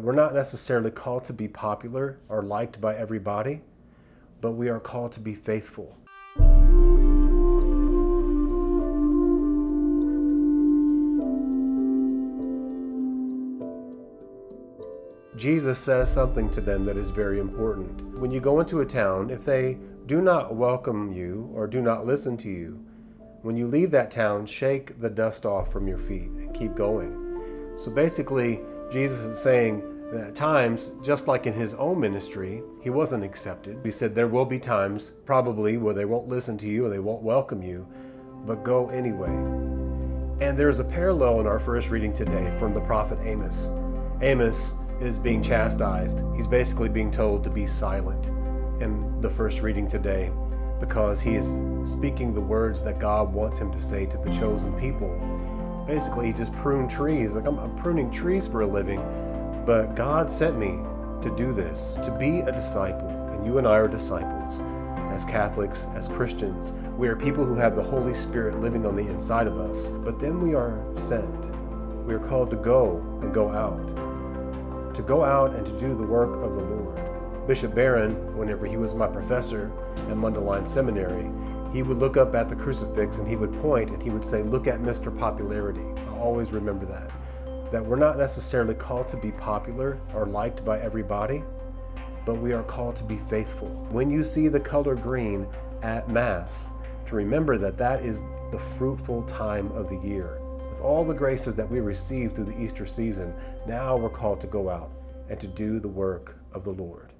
We're not necessarily called to be popular or liked by everybody, but we are called to be faithful. Jesus says something to them that is very important. When you go into a town, if they do not welcome you or do not listen to you, when you leave that town, shake the dust off from your feet and keep going. So basically, Jesus is saying that at times, just like in his own ministry, he wasn't accepted. He said there will be times, probably, where they won't listen to you or they won't welcome you, but go anyway. And there's a parallel in our first reading today from the prophet Amos. Amos is being chastised. He's basically being told to be silent in the first reading today because he is speaking the words that God wants him to say to the chosen people. Basically, he just pruned trees. Like, I'm, I'm pruning trees for a living, but God sent me to do this, to be a disciple. And you and I are disciples. As Catholics, as Christians, we are people who have the Holy Spirit living on the inside of us. But then we are sent. We are called to go and go out. To go out and to do the work of the Lord. Bishop Barron, whenever he was my professor at Mundelein Seminary, he would look up at the crucifix and he would point and he would say, Look at Mr. Popularity. I'll always remember that. That we're not necessarily called to be popular or liked by everybody, but we are called to be faithful. When you see the color green at Mass, to remember that that is the fruitful time of the year. With all the graces that we receive through the Easter season, now we're called to go out and to do the work of the Lord.